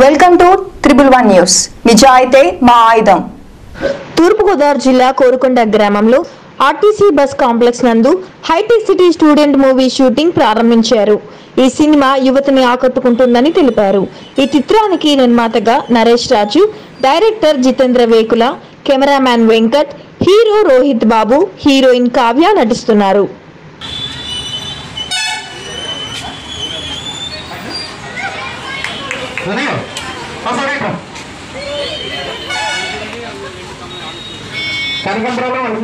Welcome to triple one news నిజాయితే మా ఆయుధం. తూర్పుగోదావరి జిల్లా కోరుకొండ గ్రామంలో ఆర్టీసీ బస్ కాంప్లెక్స్ నందు hitech city student movie shooting ప్రారంభించారు. ఈ సినిమా యువతని ఆకట్టుకుంటుందని తెలిపారు. ఈ చిత్రానికి నిర్మాతగా Naresh Raju director Jitendra Vekula cameraman Venkat hero Rohit Babu heroine Kavya నటిస్తున్నారు. కనకంబరాలు మనకి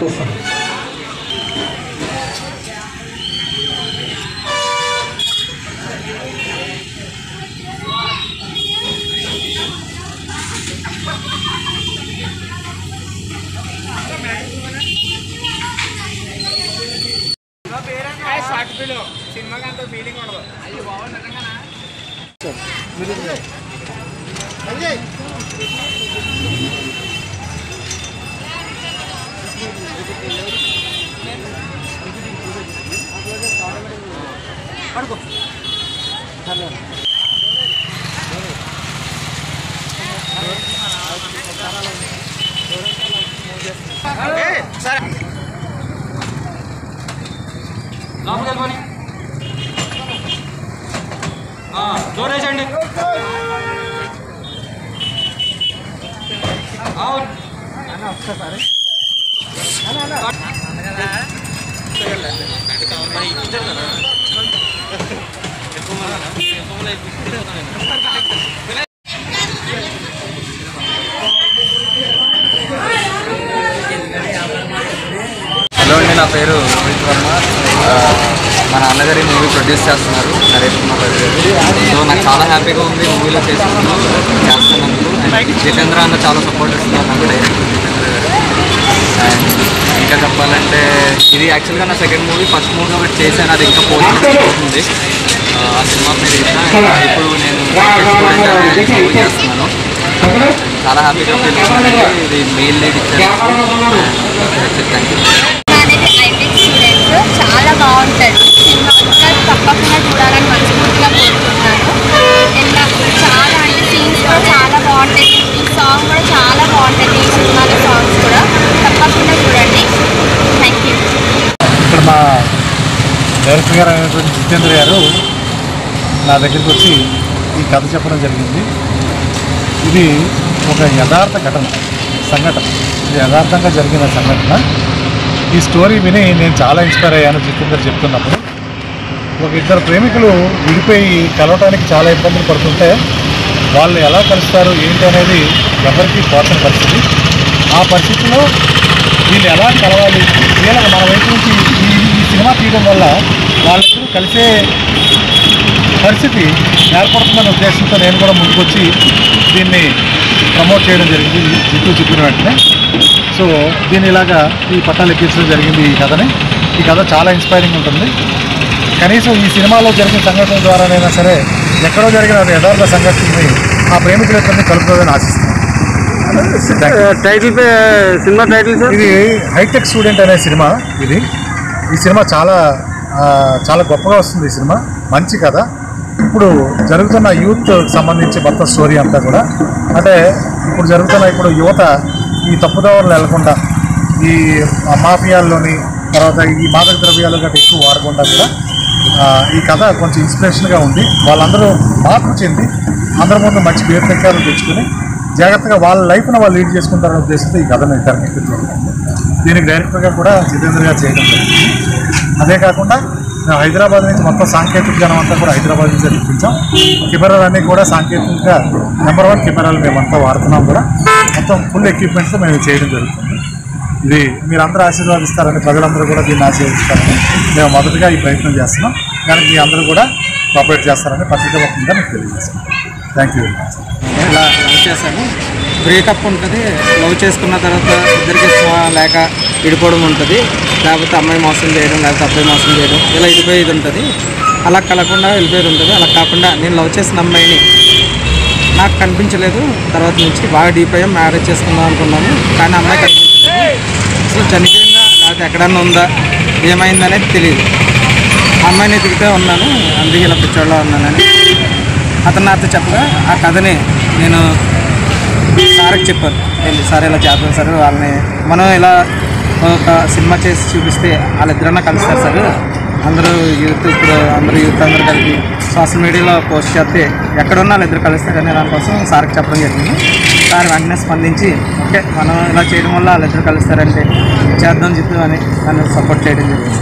చూస్తాం సినిమాకి అంత ఫీలింగ్ ఉండదు అయ్యి బాగుంది నిజంగానా సరే లోపలికి వెళ్ళిపోని జోరేసండి హలో అండి నా పేరు రోహిత్ వర్మ. మా నాన్నగారు ఈ మూవీ ప్రొడ్యూస్ చేస్తున్నారు నరేష్ కుమార్ గారు. సో నాకు చాలా హ్యాపీగా ఉంది మూవీలో చేస్తున్నాను చేస్తున్నందుకు And జితేంద్ర అన్న చాలా సపోర్ట్ ఇస్తున్నారు నాకు డైరెక్టర్ జితేంద్ర గారు. అండ్ ఇంకా చెప్పాలంటే ఇది యాక్చువల్గా నా సెకండ్ మూవీ ఫస్ట్ మూవీ ఒకటి చేశాను. అది ఇంకా పోస్ట్ అవుతుంది. ఆ, సినిమా And ఇప్పుడు నేను స్టూడెంట్ మూవీ చేస్తున్నాను. చాలా హ్యాపీగా ఫీల్ అవుతున్నాను ఇది మెయిల్ లీడ్ ఇచ్చాను థ్యాంక్ యూ చాలా బాగుంటుంది సినిమా అందరూ తప్పకుండా చూడాలని మనస్ఫూర్తిగా కోరుకుంటున్నాను ఎలా చాలా అంటే సీన్స్ కూడా చాలా బాగుంటాయి ఈ సాంగ్ కూడా చాలా బాగుంటుంది ఈ సినిమాలో సాంగ్స్ కూడా తప్పకుండా చూడండి థ్యాంక్ యూ ఇక్కడ మా డైరెక్టర్ గారు అయినటువంటి జితేంద్ర గారు నా దగ్గరికి వచ్చి ఈ కథ చెప్పడం జరిగింది. ఇది ఒక యథార్థ ఘటన సంఘటన. ఇది యథార్థంగా జరిగిన సంఘటన. ఈ స్టోరీ విని నేను చాలా ఇన్స్పైర్ అయ్యాను జితేంద్ర చెప్తున్నప్పుడు. ఒక ఇద్దరు ప్రేమికులు విడిపోయి కలవటానికి చాలా ఇబ్బందులు పడుతుంటే వాళ్ళు ఎలా కలుస్తారు ఏంటి అనేది ఎవరికీ తోచని పరిస్థితి. ఆ పరిస్థితిలో వీళ్ళు ఎలా కలవాలి? వీళ్ళకి మన వైపు నుంచి ఈ ఈ సినిమా తీయడం వల్ల వాళ్ళిద్దరూ కలిసే పరిస్థితి ఏర్పడుతుందనే ఉద్దేశంతో నేను కూడా ముందుకొచ్చి దీన్ని ప్రమోట్ చేయడం జరిగింది. జిట్టు చెప్పిన వెంటనే. సో దీన్ని ఇలాగా ఈ పట్టాలు ఎక్కించడం జరిగింది ఈ కథని. ఈ కథ చాలా ఇన్స్పైరింగ్ ఉంటుంది. కనీసం ఈ సినిమాలో జరిగిన సంఘటన ద్వారానైనా సరే ఎక్కడో జరిగిన యథార్థ సంఘటనని ఆ ప్రేమికులిద్దరిని కలుపుతుందని ఆశిస్తున్నాను. టైటిల్ సినిమా టైటిల్ ఇది హైటెక్ స్టూడెంట్ అనే సినిమా ఇది. ఈ సినిమా చాలా చాలా గొప్పగా వస్తుంది ఈ సినిమా. మంచి కథ. ఇప్పుడు జరుగుతున్న యూత్ సంబంధించి మొత్తం స్టోరీ అంతా కూడా. అంటే ఇప్పుడు జరుగుతున్న ఇప్పుడు యువత ఈ తప్పుదోవలు వెళ్ళకుండా ఈ మాఫియాల్లోని తర్వాత ఈ మాదక ద్రవ్యాలు గట్రా ఎక్కువ వాడకుండా కూడా ఈ కథ కొంచెం ఇన్స్పిరేషన్గా ఉంది. వాళ్ళందరూ మార్పు చెంది అందరి ముందు మంచి పేరు తెచ్చుకుని జాగ్రత్తగా వాళ్ళ లైఫ్ను వాళ్ళు లీడ్ చేసుకుంటారనే ఉద్దేశంతో ఈ కథను తెరకెక్కించారు దీనికి డైరెక్టర్గా కూడా జితేంద్ర గారు చేయడం జరిగింది. అదే కాకుండా హైదరాబాద్ నుంచి మొత్తం సాంకేతిక జనం అంతా కూడా హైదరాబాద్ నుంచి తెప్పించాం. కెమెరాలు అన్నీ కూడా సాంకేతికంగా నెంబర్ వన్ కెమెరాలు మేమంతా వాడుతున్నాం కూడా. మొత్తం ఫుల్ ఎక్విప్మెంట్స్ మేము చేయడం జరుగుతుంది. ఇది మీరందరూ ఆశీర్వాదిస్తారని ప్రజలందరూ కూడా దీన్ని ఆశీర్వదిస్తారని మేము మొదటగా ఈ ప్రయత్నం చేస్తున్నాం. దానికి మీ అందరూ కూడా కోఆపరేట్ చేస్తారని పత్రికాముఖంగా మీకు తెలియజేస్తున్నాం థ్యాంక్ యూ వెరీ మచ్ ఇలా లవ్ చేశాను. బ్రేకప్ ఉంటుంది. లవ్ చేసుకున్న తర్వాత ఇద్దరికి లేక విడిపోవడం ఉంటుంది. లేకపోతే అమ్మాయి మోసం చేయడం లేకపోతే అబ్బాయి మోసం చేయడం ఇలా విడిపోయేది ఉంటుంది. అలా కలగకుండా వెళ్ళిపోయేది ఉంటుంది. అలా కాకుండా నేను లవ్ చేసిన అమ్మాయిని నాకు కనిపించలేదు. తర్వాత నుంచి బాగా డీప్ అయ్యాం మ్యారేజ్ చేసుకుందాం అనుకున్నాను. కానీ అమ్మాయి కనిపించలేదు. అసలు చనిపోయిందా? లేకపోతే ఎక్కడన్నా ఉందా? ఏమైందనేది తెలియదు అమ్మాయిని ఎదిగితే ఉన్నాను. అందుకే ఇలా పిచ్చోళ్ళ ఉన్నానని. అతను నాతో చెప్పగా ఆ కథని నేను సార్కి చెప్పాను. వెళ్ళి సార్ ఇలా చేద్దాం సార్? వాళ్ళని మనం ఇలా ఒక సినిమా చేసి చూపిస్తే వాళ్ళిద్దరన్నా కలుస్తారు సార్. అందరూ యూత్ ఇప్పుడు అందరూ యూత్ అందరూ కలిపి సోషల్ మీడియాలో పోస్ట్ చేస్తే ఎక్కడున్నా వాళ్ళిద్దరు కలుస్తారనే దానికోసం సార్కి చెప్పడం జరిగింది. సార్ వెంటనే స్పందించి ఓకే మనం ఇలా చేయడం వల్ల వాళ్ళిద్దరు కలుస్తారంటే చేద్దాం చెప్తామని అని నన్ను సపోర్ట్ చేయడం జరిగింది.